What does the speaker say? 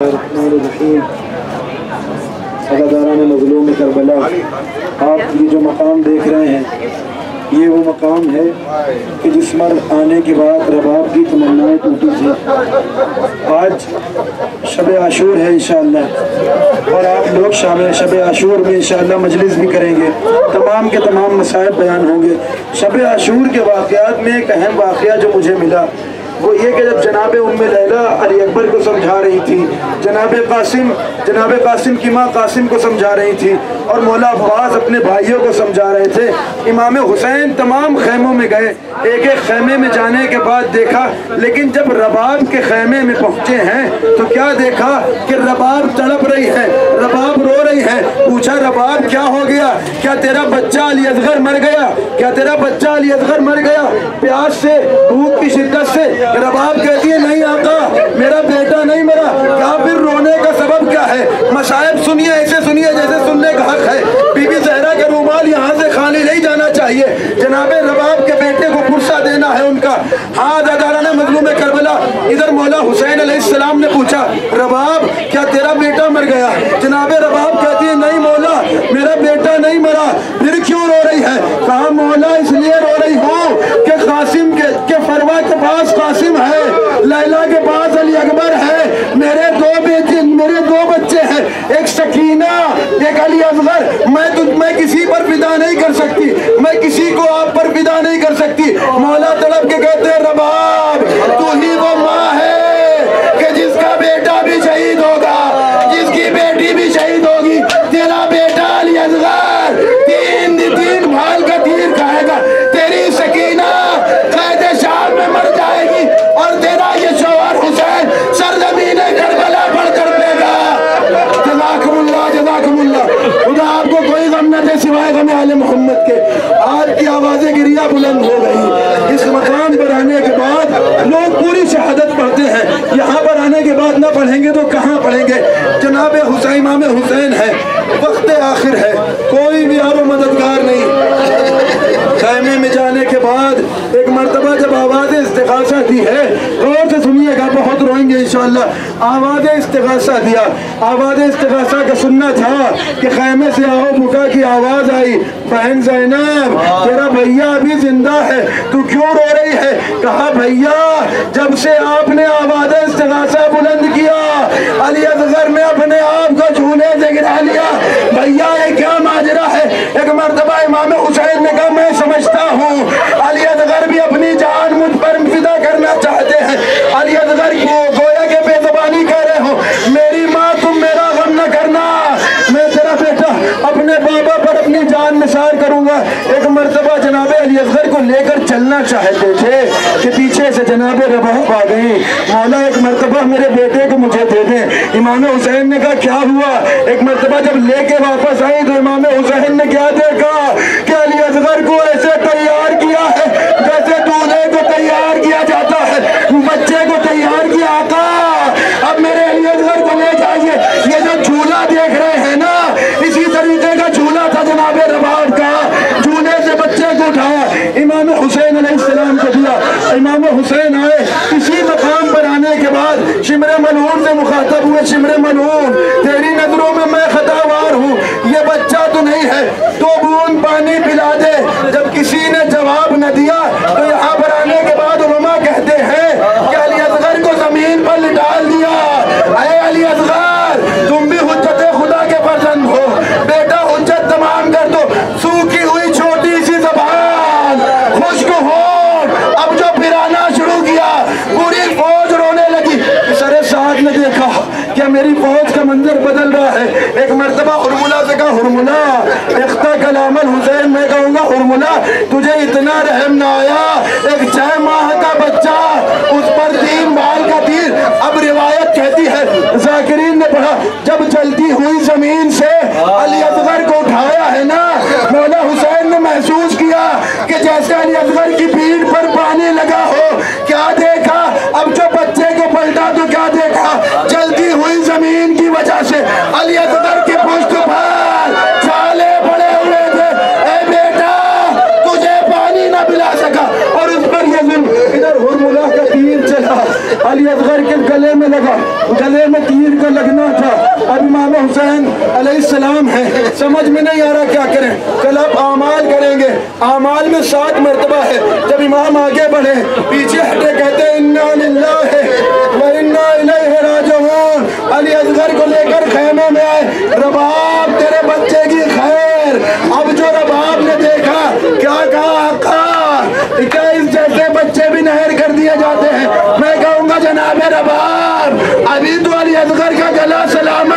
الرحمن الرحیم۔ اداداران مظلوم کربلا، آپ یہ جو مقام دیکھ رہے ہیں، یہ وہ مقام ہے کہ جس پر آنے کے بعد رباب کی تمنائیں ٹوٹی تھی آج شب عاشور ہے انشاءاللہ، اور آپ لوگ شامل شب عاشور میں انشاءاللہ مجلس بھی کریں گے۔ تمام کے تمام مسائل بیان ہوں گے۔ شب عاشور کے واقعات میں ایک اہم واقعہ جو مجھے ملا وہ یہ کہ جب جناب ام لیلہ علی اکبر کو سمجھا رہی تھی، جناب قاسم جناب قاسم کی ماں قاسم کو سمجھا رہی تھی اور مولا عباس اپنے بھائیوں کو سمجھا رہے تھے، امام حسین تمام خیموں میں گئے، ایک ایک خیمے میں جانے کے بعد دیکھا، لیکن جب رباب کے خیمے میں پہنچے ہیں تو کیا دیکھا کہ رباب تڑپ رہی ہے، رباب رو رہی ہے، پوچھا رباب کیا ہو گیا؟ کیا تیرا بچہ علی اصغر مر گیا؟ کیا تیرا بچہ علی اصغر مر گیا؟ پیاس سے بھوک کی شدت سے رباب کہتی ہے نہیں آقا میرا بیٹا نہیں مرا کیا پھر رونے کا سبب کیا ہے مصائب سنیے ایسے سنیے جیسے سننے کا حق ہے بی بی زہرا کا رومال یہاں سے خالی نہیں جانا چاہیے۔ جناب رباب کے بیٹے کو پرسہ دینا ہے ان کا۔ ہاں دادارانہ مظلوم کربلا، ادھر مولا حسین علیہ السلام نے پوچھا، رباب، کیا تیرا بیٹا مر گیا؟ جناب رباب کہتی ہے، نہیں مولا، میرا بیٹا نہیں مرا، پھر کیوں رو رہی ہے؟ کہا، مولا، اس لیے رو رہی ہوں کہ قاسم کے فروا کے پاس قاسم ہے، لیلہ کے پاس علی اکبر ہے، میرے دو بیٹے، میرے دو بچے ہیں، ایک سکینہ، ایک علی اصغر میں تجھ میں کسی پر فدا نہیں کر سکتی۔ میں کسی کو آپ پر فدا نہیں کر سکتی۔ مولا تڑپ کے کہتے ہیں جزاکم اللہ خدا آپ کو کوئی غم نہ دے سوائے غم آل محمد کے۔ آج کی آوازیں گریا بلند ہو گئی۔ اس مقام پر آنے کے بعد لوگ پوری شہادت پڑھتے ہیں۔ یہاں پر آنے کے بعد نہ پڑھیں گے تو کہاں پڑھیں گے؟ جناب حسین، امام حسین ہے۔ وقت آخر ہے۔ کوئی بھی اور مددگار نہیں خیمے میں جانے کے بعد ایک مرتبہ جب آواز استغاثہ دی ہے۔ غور سے سنیے گا بہت روئیں گے انشاءاللہ۔ آواز استغاثہ دیا۔ آواز استغاثہ کا سننا تھا کہ خیمے سے آہو بکا کی آواز آئی۔ بہن زینب تیرا بھیا ابھی زندہ ہے۔ تو کیوں رو رہی ہے؟ کہا بھیا جب سے آپ نے آواز استغاثہ بلند کیا علی اصغر نے اپنے آپ کو جھولے سے گرا لیا۔ بھیا یہ کیا ماجرا ہے؟ ایک مرتبہ امام حسین نے کہا میں سمجھتا ہوں علی اصغر بھی اپنی جان مجھ پر فدا کرنا چاہتے ہیں علی اصغر کو گویا کے بے زبانی کہہ رہے ہو میری ماں تم میرا غم نہ کرنا میں تیرا بیٹا اپنے بابا پر اپنی جان نثار کروں گا ایک مرتبہ جناب علی اصغر کو لے کر رہے تھے کہ پیچھے سے جناب رباب آ گئی مولا، ایک مرتبہ میرے بیٹے کو مجھے دے دیں۔ امام حسین نے کہا، کیا ہوا؟ ایک مرتبہ جب لے کے واپس آئی تو امام حسین نے کیا دیکھا کہ علی اصغر کو ایسے تیار کیا ہے جیسے دولہے کو تیار کیا جاتا ہے بچے کو تیار کیا آقا اب میرے علی اصغر کو لے جائیے یہ جو جھولا دیکھ رہے ہیں نا اسی طریقے کا جھولا تھا جناب رباب کا جھولے سے بچے کو اٹھایا امام حسین علیہ السلام کو دیا امام حسین آئے اسی مقام پر آنے کے بعد شمر ملعون سے مخاطب ہوئے شمر ملعون تیری نظروں میں میں خطاوار ہوں۔ یہ بچہ تو نہیں ہے۔ تو بون پانی پلا دے۔ جب کسی نے جواب نہ دیا تو یہاں پر آنے کے بعد علماء کہتے ہیں کہ علی اصغر کو زمین پر لٹال دیا اے علی اصغر تم بھی حجت خدا کے فرزند ہو بیٹا حجت تمام کر دو سوکھی ہوئی چھوٹی سی زبان خشک ہو اب جو پھرانا شروع کیا پوری فوج رونے لگی سر ساتھ نے دیکھا کہ میری فوج کا منظر بدل رہا ہے۔ ایک مرتبہ حرملہ سے کہا، حرملہ اختہ کلام الحسین، میں کہوں گا، حرملہ، تجھے اتنا رحم نہ آیا۔ ایک چھ ماہ کا بچہ، اس پر تین بال کا تیر۔ اب روایت کہتی ہے، ذاکرین نے پڑھا، جب چلتی ہوئی زمین سے علی اصغر کو اٹھایا ہے نا مولا حسین نے محسوس کیا کہ جیسے علی اصغر کی پیٹ پر پانی لگا ہو کیا دیکھا اب جو بچے کو پلٹا تو کیا دیکھا چلتی ہوئی زمین کی وجہ سے علی اصغر کے پشت پر چھالے پڑے ہوئے تھے اے بیٹا تجھے پانی نہ پلا سکا اور اس پر یہ ظلم ادھر حرملہ کا تیر چلا علی اصغر کے گلے میں لگا گلے میں تیر کا اب امام حسین علیہ السلام ہے سمجھ میں نہیں آ رہا کیا کریں۔ کل آپ اعمال کریں گے۔ اعمال میں سات مرتبہ ہے۔ جب امام آگے بڑھے، پیچھے ہٹے، کہتے ہیں، انا للہ و انا الیہ راجعون۔ علی اصغر کو لے کر خیمے میں آئے۔ رباب تیرے بچے کی خیر۔ اب جو رباب نے دیکھا، کیا کہا آقا؟ کیا اس جیسے بچے بھی نہر کر دیے جاتے ہیں؟ میں کہوں گا، جناب رباب، ابھی تو علی ازغیر کام